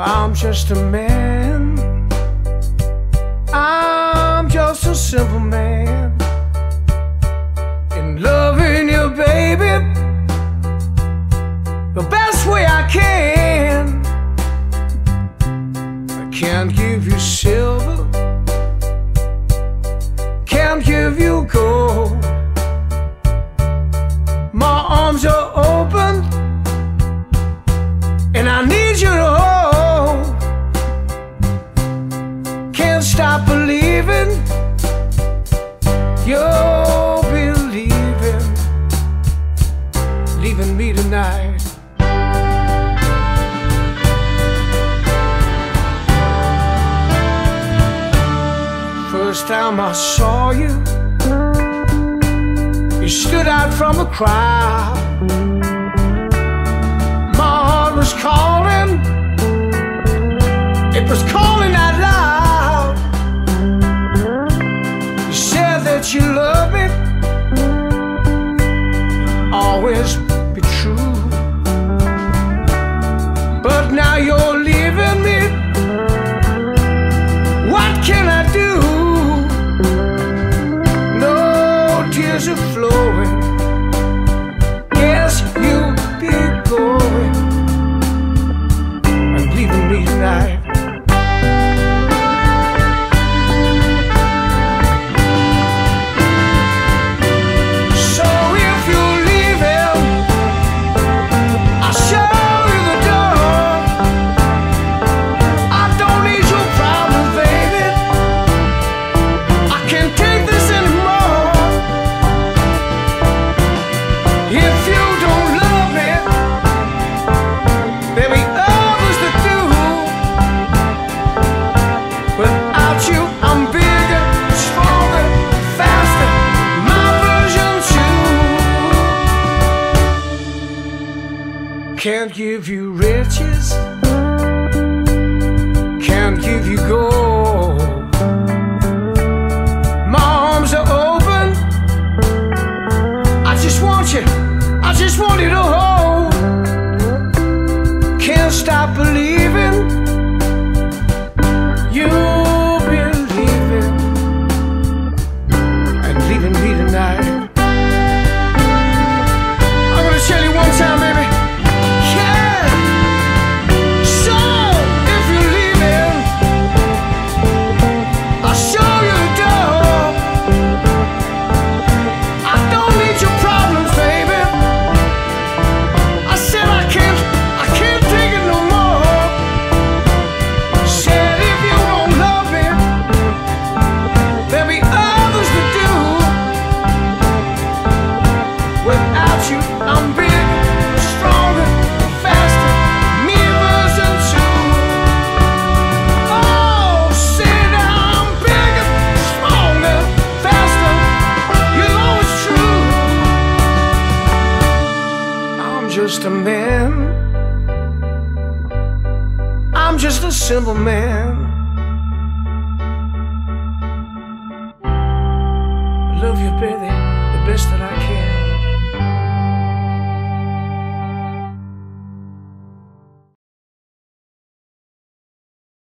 I'm just a man. I'm just a simple man. In loving you, baby, the best way I can. I can't give you silver, can't give you gold. My arms are open, and I need you Stop believing you're be leaving, me tonight. First time I saw you, you stood out from the crowd. My heart was calling, it was calling you love me, always be true. But now you're Can't give you riches can't give you gold. I'm bigger, stronger, faster, two. Oh, I'm bigger, stronger, faster. You know it's true. I'm just a man. I'm just a simple man. I love you, baby, the best that I.